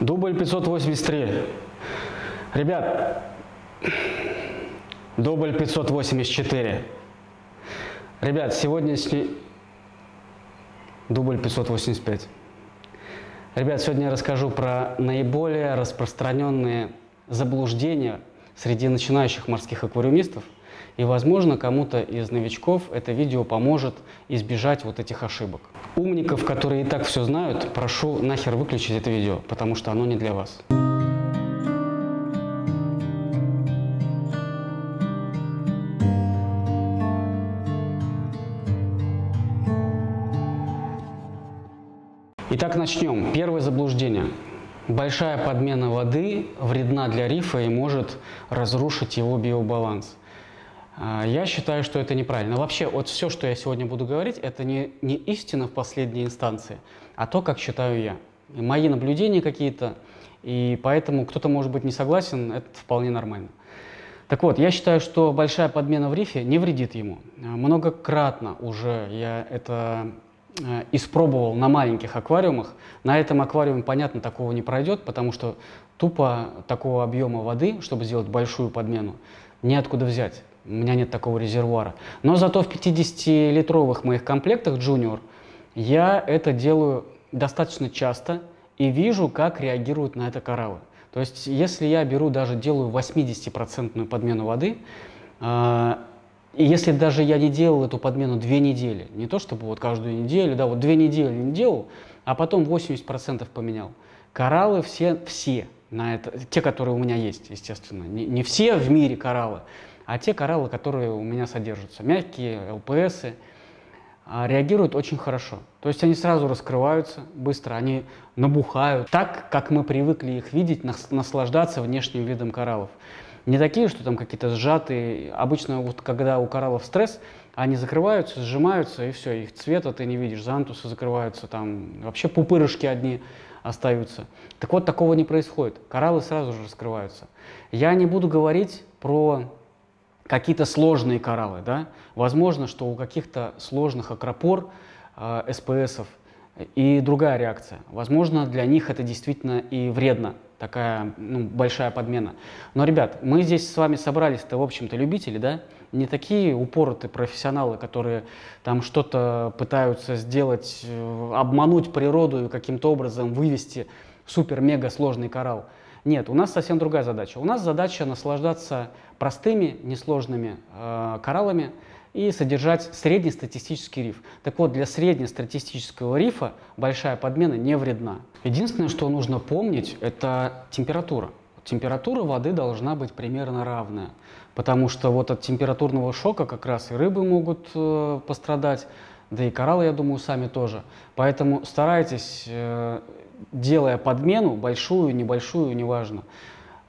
Дубль 583. Ребят, дубль 584. Ребят, сегодняшний дубль 585. Ребят, сегодня я расскажу про наиболее распространенные заблуждения среди начинающих морских аквариумистов. И, возможно, кому-то из новичков это видео поможет избежать вот этих ошибок. Умников, которые и так все знают, прошу нахер выключить это видео, потому что оно не для вас. Итак, начнем. Первое заблуждение. Большая подмена воды вредна для рифа и может разрушить его биобаланс. А, я считаю, что это неправильно. Вообще, вот все, что я сегодня буду говорить, это не, не истина в последней инстанции, а то, как считаю я. И мои наблюдения какие-то, и поэтому кто-то может быть не согласен, это вполне нормально. Так вот, я считаю, что большая подмена в рифе не вредит ему. А, многократно уже я это э, испробовал на маленьких аквариумах. На этом аквариуме, понятно, такого не пройдет, потому что тупо такого объема воды, чтобы сделать большую подмену, неоткуда взять. У меня нет такого резервуара. Но зато в 50-литровых моих комплектах Junior я это делаю достаточно часто и вижу, как реагируют на это кораллы. То есть, если я беру, даже делаю 80% подмену воды, э, и если даже я не делал эту подмену две недели, не то чтобы вот каждую неделю, да, вот две недели не делал, а потом 80% поменял, кораллы все, все на это, те, которые у меня есть, естественно, не, не все в мире кораллы, а те кораллы, которые у меня содержатся, мягкие, ЛПСы, а, реагируют очень хорошо. То есть они сразу раскрываются быстро, они набухают так, как мы привыкли их видеть, наслаждаться внешним видом кораллов. Не такие, что там какие-то сжатые. Обычно вот когда у кораллов стресс, они закрываются, сжимаются, и все, их цвета ты не видишь, зантусы закрываются, там вообще пупырышки одни остаются. Так вот, такого не происходит. Кораллы сразу же раскрываются. Я не буду говорить про какие-то сложные кораллы. Да? Возможно, что у каких-то сложных акропор, э, СПСов и другая реакция. Возможно, для них это действительно и вредно, такая ну, большая подмена. Но, ребят, мы здесь с вами собрались-то, в общем-то, любители, да? Не такие упоротые профессионалы, которые там что-то пытаются сделать, э, обмануть природу и каким-то образом вывести супер-мега сложный коралл. Нет, у нас совсем другая задача. У нас задача наслаждаться простыми, несложными э, кораллами и содержать среднестатистический риф. Так вот, для среднестатистического рифа большая подмена не вредна. Единственное, что нужно помнить, это температура. Температура воды должна быть примерно равная, потому что вот от температурного шока как раз и рыбы могут э, пострадать, да и кораллы, я думаю, сами тоже. Поэтому старайтесь э, делая подмену, большую, небольшую, неважно,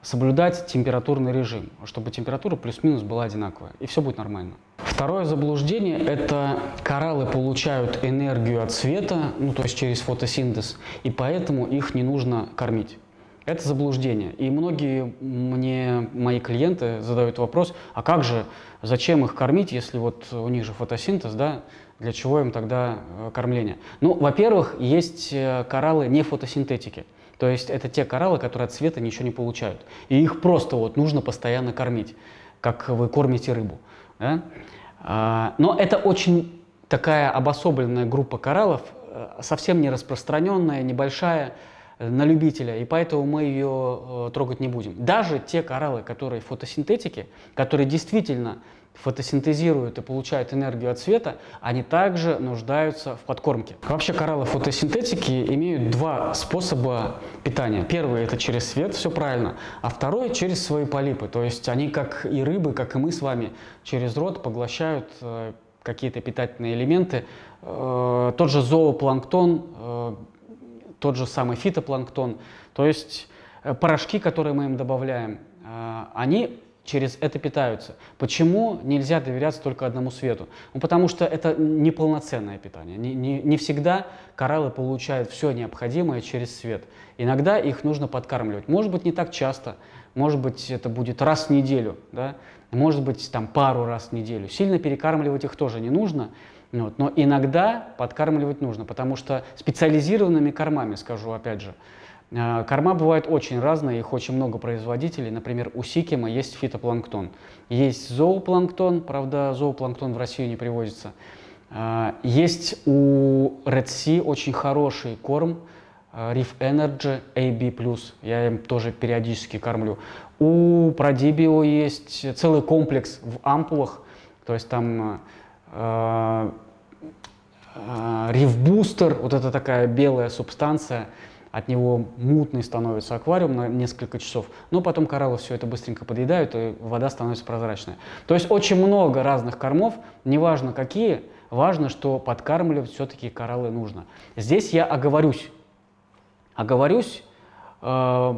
соблюдать температурный режим, чтобы температура плюс-минус была одинаковая, и все будет нормально. Второе заблуждение – это кораллы получают энергию от света, ну то есть через фотосинтез, и поэтому их не нужно кормить. Это заблуждение. И многие мне, мои клиенты задают вопрос, а как же, зачем их кормить, если вот у них же фотосинтез, да, для чего им тогда э, кормление? Ну, во-первых, есть э, кораллы не фотосинтетики. То есть это те кораллы, которые от света ничего не получают. И их просто вот нужно постоянно кормить, как вы кормите рыбу. Да? А, но это очень такая обособленная группа кораллов, э, совсем не распространенная, небольшая, на любителя, и поэтому мы ее э, трогать не будем. Даже те кораллы, которые фотосинтетики, которые действительно фотосинтезируют и получают энергию от света, они также нуждаются в подкормке. Вообще кораллы фотосинтетики имеют два способа питания. Первый это через свет, все правильно, а второй через свои полипы. То есть они, как и рыбы, как и мы с вами, через рот поглощают э, какие-то питательные элементы. Э, тот же зоопланктон э, тот же самый фитопланктон. То есть э, порошки, которые мы им добавляем, э, они через это питаются. Почему нельзя доверяться только одному свету? Ну, потому что это неполноценное питание. Не, не, не всегда кораллы получают все необходимое через свет. Иногда их нужно подкармливать. Может быть, не так часто. Может быть, это будет раз в неделю. Да? Может быть, там пару раз в неделю. Сильно перекармливать их тоже не нужно. Вот. Но иногда подкармливать нужно, потому что специализированными кормами, скажу опять же, Э, корма бывают очень разные, их очень много производителей. Например, у Сикима есть фитопланктон. Есть зоопланктон, правда, зоопланктон в Россию не привозится. Э, есть у Red Sea очень хороший корм, Reef Energy AB+, я им тоже периодически кормлю. У Prodibio есть целый комплекс в ампулах, то есть там Reef Booster, вот это такая белая субстанция, от него мутный становится аквариум на несколько часов, но потом кораллы все это быстренько подъедают, и вода становится прозрачная. То есть очень много разных кормов, неважно какие, важно, что подкармливать все-таки кораллы нужно. Здесь я оговорюсь, оговорюсь э,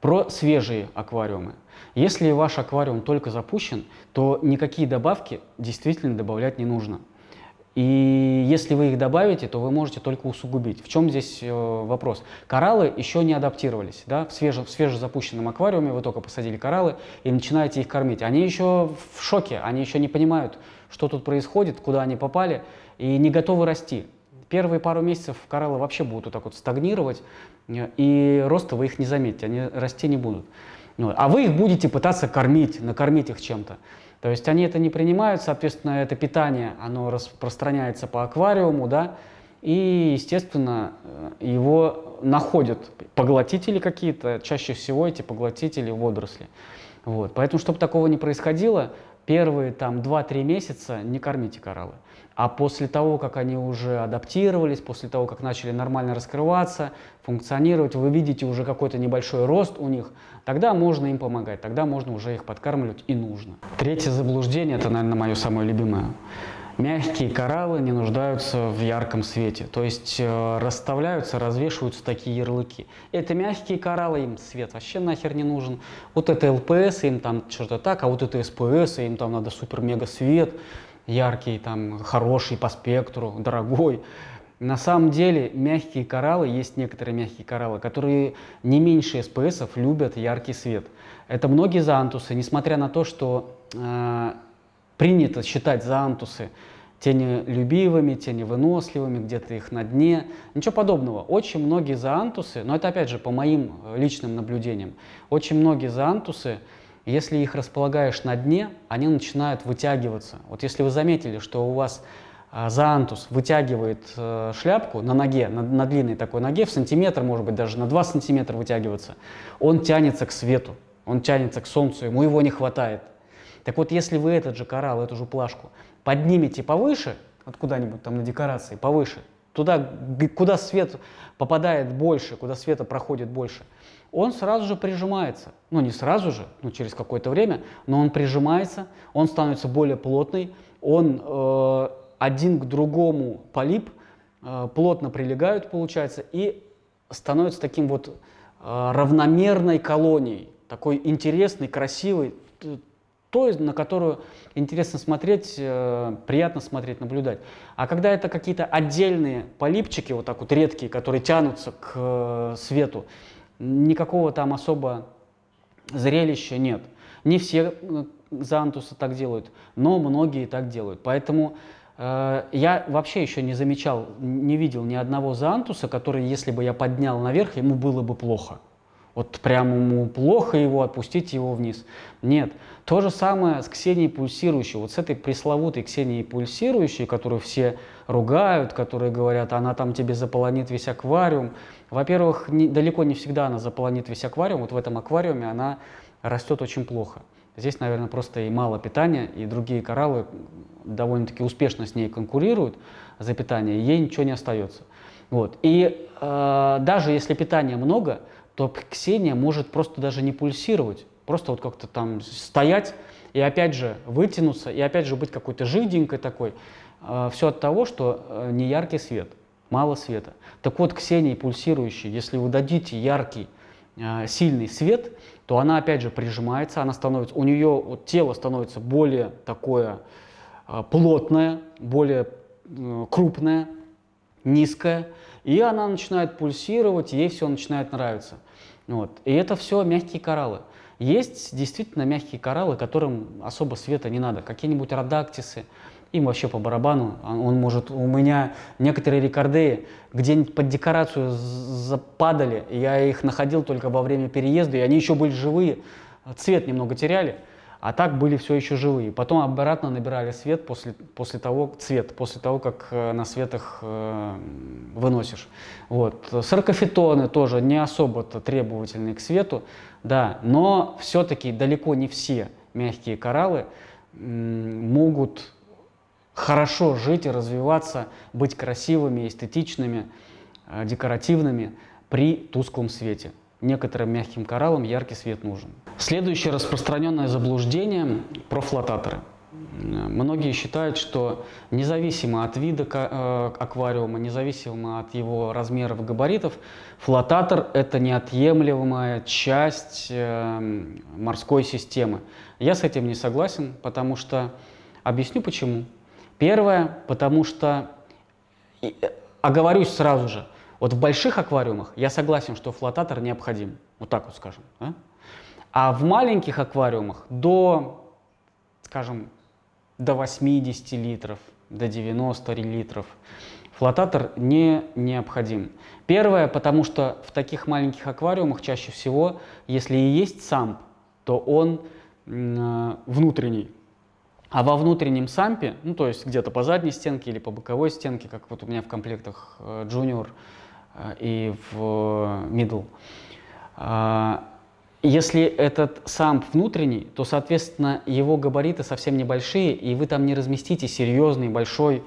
про свежие аквариумы. Если ваш аквариум только запущен, то никакие добавки действительно добавлять не нужно. И если вы их добавите, то вы можете только усугубить. В чем здесь э, вопрос? Кораллы еще не адаптировались. Да? В, свеже, в свежезапущенном аквариуме вы только посадили кораллы и начинаете их кормить. Они еще в шоке, они еще не понимают, что тут происходит, куда они попали, и не готовы расти. Первые пару месяцев кораллы вообще будут вот так вот стагнировать, э, и роста вы их не заметите, они расти не будут. А вы их будете пытаться кормить, накормить их чем-то. То есть они это не принимают, соответственно, это питание, оно распространяется по аквариуму, да, и, естественно, э, его находят поглотители какие-то, чаще всего эти поглотители водоросли. Вот. Поэтому, чтобы такого не происходило, первые там 2-3 месяца не кормите кораллы. А после того, как они уже адаптировались, после того, как начали нормально раскрываться, функционировать, вы видите уже какой-то небольшой рост у них, тогда можно им помогать, тогда можно уже их подкармливать и нужно. Третье заблуждение, это, наверное, мое самое любимое. Мягкие кораллы не нуждаются в ярком свете, то есть э, расставляются, развешиваются такие ярлыки. Это мягкие кораллы, им свет вообще нахер не нужен. Вот это ЛПС, им там что-то так, а вот это СПС, им там надо супер-мега свет яркий, там, хороший по спектру, дорогой. На самом деле мягкие кораллы, есть некоторые мягкие кораллы, которые не меньше СПСов любят яркий свет. Это многие заантусы, несмотря на то, что э, принято считать заантусы тенелюбивыми, теневыносливыми, где-то их на дне. Ничего подобного. Очень многие заантусы, но это опять же по моим личным наблюдениям, очень многие заантусы если их располагаешь на дне, они начинают вытягиваться. Вот если вы заметили, что у вас а, заантус вытягивает э, шляпку на ноге, на, на длинной такой ноге, в сантиметр, может быть, даже на 2 сантиметра вытягиваться, он тянется к свету, он тянется к солнцу, ему его не хватает. Так вот, если вы этот же коралл, эту же плашку поднимете повыше, вот куда-нибудь там на декорации, повыше, туда, куда свет попадает больше, куда света проходит больше – он сразу же прижимается. Ну, не сразу же, ну, через какое-то время, но он прижимается, он становится более плотный, он э, один к другому полип, э, плотно прилегают, получается, и становится таким вот э, равномерной колонией, такой интересный, красивый, той, на которую интересно смотреть, э, приятно смотреть, наблюдать. А когда это какие-то отдельные полипчики, вот так вот редкие, которые тянутся к э, свету, никакого там особо зрелища нет. Не все э, зантусы так делают, но многие так делают. Поэтому э, я вообще еще не замечал, не видел ни одного зантуса, который, если бы я поднял наверх, ему было бы плохо. Вот прямо ему плохо его, отпустить его вниз. Нет. То же самое с Ксенией Пульсирующей. Вот с этой пресловутой Ксенией Пульсирующей, которую все ругают, которые говорят, она там тебе заполонит весь аквариум. Во-первых, не, далеко не всегда она заполонит весь аквариум. Вот в этом аквариуме она растет очень плохо. Здесь, наверное, просто и мало питания, и другие кораллы довольно-таки успешно с ней конкурируют за питание, ей ничего не остается. Вот. И э, даже если питания много, то Ксения может просто даже не пульсировать, просто вот как-то там стоять и опять же вытянуться, и опять же быть какой-то жиденькой такой. А, Все от того, что э, не яркий свет, мало света. Так вот, Ксении пульсирующей, если вы дадите яркий, а, сильный свет, то она опять же прижимается, она становится, у нее вот, тело становится более такое а, плотное, более крупное, низкое, и она начинает пульсировать, ей все начинает нравиться. Вот. И это все мягкие кораллы. Есть действительно мягкие кораллы, которым особо света не надо. Какие-нибудь радактисы, им вообще по барабану. Он, он может, у меня некоторые рекорды где-нибудь под декорацию западали, я их находил только во время переезда, и они еще были живые, цвет немного теряли, а так были все еще живые. Потом обратно набирали свет после, после того, цвет, после того, как э, на светах э, выносишь. Вот. Саркофитоны тоже не особо требовательны к свету, да, но все-таки далеко не все мягкие кораллы могут хорошо жить и развиваться, быть красивыми, эстетичными, э, декоративными при тусклом свете. Некоторым мягким кораллам яркий свет нужен. Следующее распространенное заблуждение про флотаторы. Многие считают, что независимо от вида э, аквариума, независимо от его размеров и габаритов, флотатор – это неотъемлемая часть э, морской системы. Я с этим не согласен, потому что… Объясню почему. Первое, потому что, оговорюсь сразу же, вот в больших аквариумах я согласен, что флотатор необходим, вот так вот скажем. Да? А в маленьких аквариумах до, скажем, до 80 литров, до 90 литров флотатор не необходим. Первое, потому что в таких маленьких аквариумах чаще всего, если и есть самп, то он э, внутренний, а во внутреннем сампе, ну то есть где-то по задней стенке или по боковой стенке, как вот у меня в комплектах э, и в Middle, э, если этот самп внутренний, то, соответственно, его габариты совсем небольшие, и вы там не разместите серьезный, большой,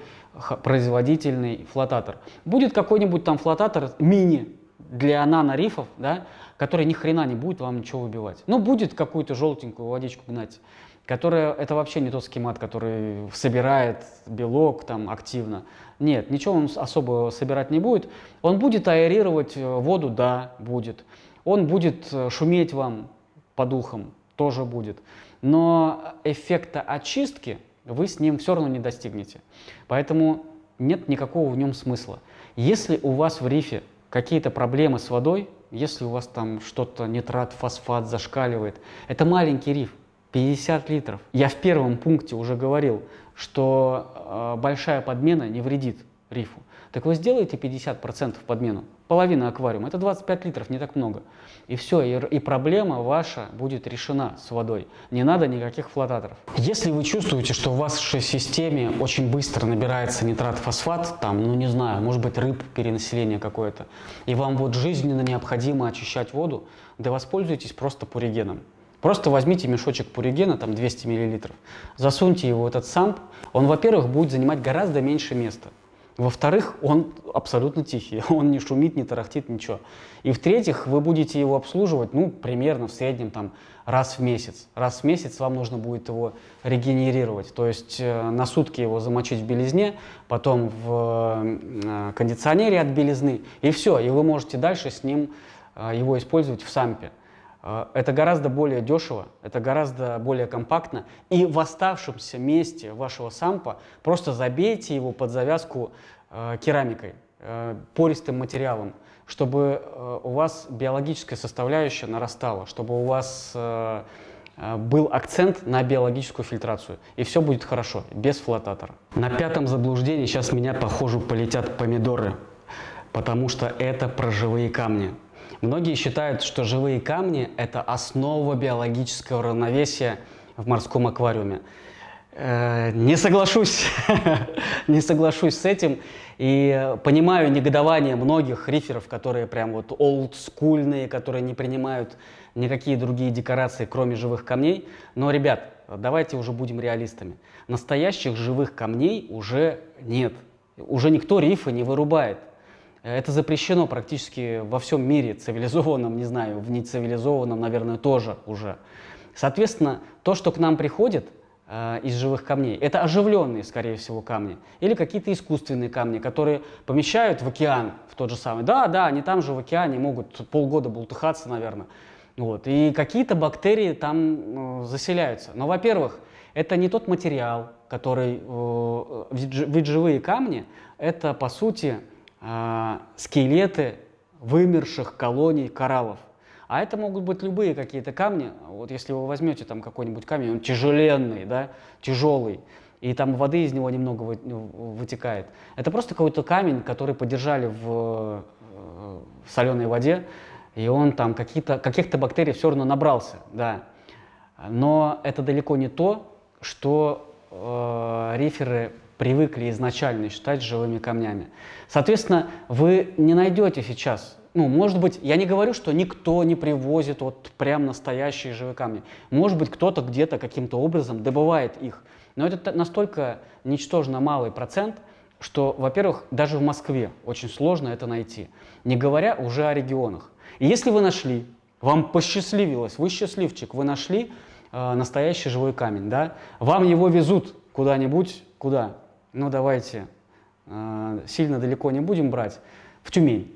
производительный флотатор. Будет какой-нибудь там флотатор мини для нано-рифов, да, который ни хрена не будет вам ничего выбивать. Ну, будет какую-то желтенькую водичку гнать которая это вообще не тот схемат, который собирает белок там активно. Нет, ничего он особо собирать не будет. Он будет аэрировать э, воду, да, будет. Он будет э, шуметь вам по духам, тоже будет. Но эффекта очистки вы с ним все равно не достигнете. Поэтому нет никакого в нем смысла. Если у вас в рифе какие-то проблемы с водой, если у вас там что-то нитрат, фосфат зашкаливает, это маленький риф, 50 литров. Я в первом пункте уже говорил, что э, большая подмена не вредит рифу. Так вы сделаете 50% подмену, половина аквариума, это 25 литров, не так много. И все, и, и проблема ваша будет решена с водой. Не надо никаких флотаторов. Если вы чувствуете, что в вашей системе очень быстро набирается нитрат-фосфат, там, ну не знаю, может быть рыб перенаселение какое-то, и вам вот жизненно необходимо очищать воду, да воспользуйтесь просто пуригеном. Просто возьмите мешочек пуригена, там 200 мл, засуньте его в этот самп. Он, во-первых, будет занимать гораздо меньше места. Во-вторых, он абсолютно тихий, он не шумит, не тарахтит, ничего. И в-третьих, вы будете его обслуживать, ну, примерно в среднем там раз в месяц. Раз в месяц вам нужно будет его регенерировать, то есть э, на сутки его замочить в белизне, потом в э, кондиционере от белизны, и все, и вы можете дальше с ним э, его использовать в сампе. А, это гораздо более дешево, это гораздо более компактно. И в оставшемся месте вашего сампа просто забейте его под завязку э, керамикой, э, пористым материалом, чтобы э, у вас биологическая составляющая нарастала, чтобы у вас э, э, был акцент на биологическую фильтрацию. И все будет хорошо, без флотатора. На пятом заблуждении сейчас меня, похоже, полетят помидоры, потому что это про живые камни. Многие считают, что живые камни – это основа биологического равновесия в морском аквариуме. Э, не соглашусь, не соглашусь с этим. И понимаю негодование многих риферов, которые прям вот олдскульные, которые не принимают никакие другие декорации, кроме живых камней. Но, ребят, давайте уже будем реалистами. Настоящих живых камней уже нет. Уже никто рифы не вырубает. Это запрещено практически во всем мире цивилизованном, не знаю, в нецивилизованном, наверное, тоже уже. Соответственно, то, что к нам приходит э, из живых камней, это оживленные, скорее всего, камни. Или какие-то искусственные камни, которые помещают в океан, в тот же самый. Да, да, они там же в океане могут полгода бултыхаться, наверное. Вот. И какие-то бактерии там э, заселяются. Но, во-первых, это не тот материал, который... Э, ведь живые камни — это, по сути, э, скелеты вымерших колоний кораллов. А это могут быть любые какие-то камни. Вот если вы возьмете там какой-нибудь камень, он тяжеленный, да, тяжелый, и там воды из него немного ну, вытекает. Это просто какой-то камень, который подержали в, э, в соленой воде, и он там каких-то каких бактерий все равно набрался, да. Но это далеко не то, что э, риферы привыкли изначально считать живыми камнями. Соответственно, вы не найдете сейчас, ну, может быть, я не говорю, что никто не привозит вот прям настоящие живые камни. Может быть, кто-то где-то каким-то образом добывает их. Но это настолько ничтожно малый процент, что, во-первых, даже в Москве очень сложно это найти, не говоря уже о регионах. И если вы нашли, вам посчастливилось, вы счастливчик, вы нашли э, настоящий живой камень, да, вам его везут куда-нибудь, куда? Ну, давайте, э, сильно далеко не будем брать, в Тюмень.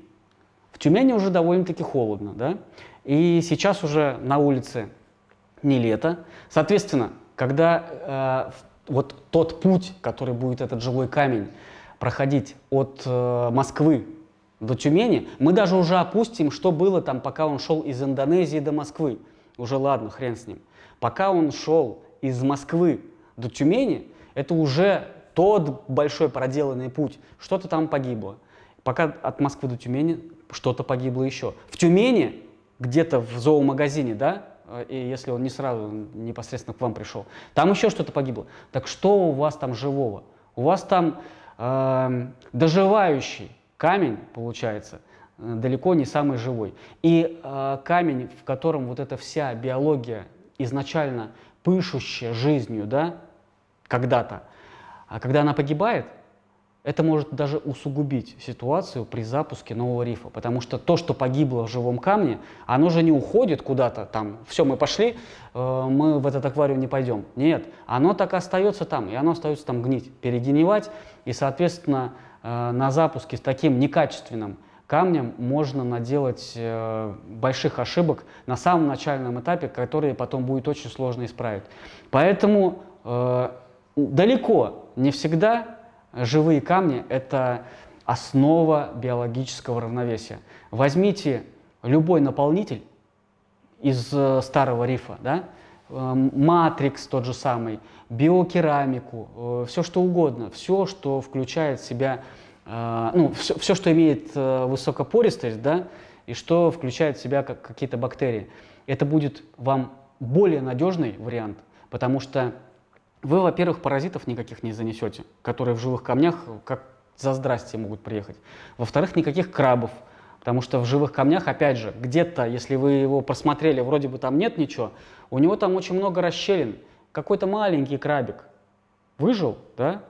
В Тюмени уже довольно-таки холодно, да, и сейчас уже на улице не лето. Соответственно, когда э, вот тот путь, который будет этот живой камень проходить от э, Москвы до Тюмени, мы даже уже опустим, что было там, пока он шел из Индонезии до Москвы. Уже ладно, хрен с ним. Пока он шел из Москвы до Тюмени, это уже тот большой проделанный путь. Что-то там погибло. Пока от Москвы до Тюмени что-то погибло еще. В Тюмени, где-то в зоомагазине, да, Э, и если он не сразу непосредственно к вам пришел. Там еще что-то погибло. Так что у вас там живого? У вас там э, доживающий камень, получается, э, далеко не самый живой. И э, камень, в котором вот эта вся биология изначально пышущая жизнью, да, когда-то, а когда она погибает, это может даже усугубить ситуацию при запуске нового рифа, потому что то, что погибло в живом камне, оно же не уходит куда-то там, все, мы пошли, э, мы в этот аквариум не пойдем. Нет, оно так и остается там, и оно остается там гнить, перегнивать, и, соответственно, э, на запуске с таким некачественным камнем можно наделать э, больших ошибок на самом начальном этапе, которые потом будет очень сложно исправить. Поэтому далеко не всегда живые камни – это основа биологического равновесия. Возьмите любой наполнитель из э, старого рифа, да, эм, матрикс тот же самый, биокерамику, э, все что угодно, все, что включает в себя, э, ну, все, все что имеет высокопористость, да, и что включает в себя какие-то бактерии. Это будет вам более надежный вариант, потому что вы, во-первых, паразитов никаких не занесете, которые в живых камнях как за здрасте могут приехать. Во-вторых, никаких крабов, потому что в живых камнях, опять же, где-то, если вы его просмотрели, вроде бы там нет ничего, у него там очень много расщелин. Какой-то маленький крабик выжил, да,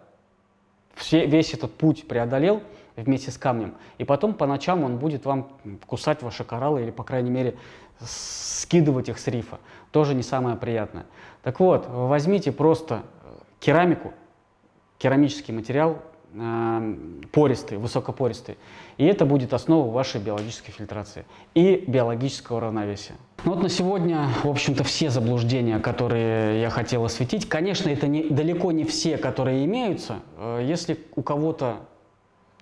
все, весь этот путь преодолел вместе с камнем, и потом по ночам он будет вам кусать ваши кораллы или, по крайней мере, скидывать их с рифа. Тоже не самое приятное. Так вот, возьмите просто э, керамику, керамический материал, э, пористый, высокопористый, и это будет основа вашей биологической фильтрации и биологического равновесия. Ну вот на сегодня, в общем-то, все заблуждения, которые я хотел осветить. Конечно, это не, далеко не все, которые имеются. Э, если у кого-то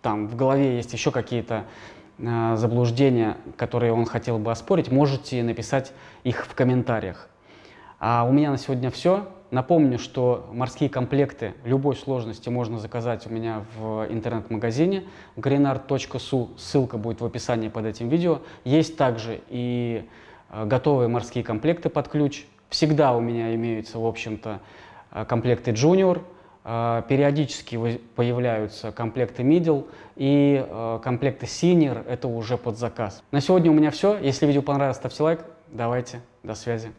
там в голове есть еще какие-то Э, заблуждения, которые он хотел бы оспорить, можете написать их в комментариях. А у меня на сегодня все. Напомню, что морские комплекты любой сложности можно заказать у меня в интернет-магазине greenart.su. Ссылка будет в описании под этим видео. Есть также и э, готовые морские комплекты под ключ. Всегда у меня имеются, в общем-то, э, комплекты Junior – периодически появляются комплекты middle и а, комплекты senior, это уже под заказ. На сегодня у меня все. Если видео понравилось, ставьте лайк. Давайте, до связи.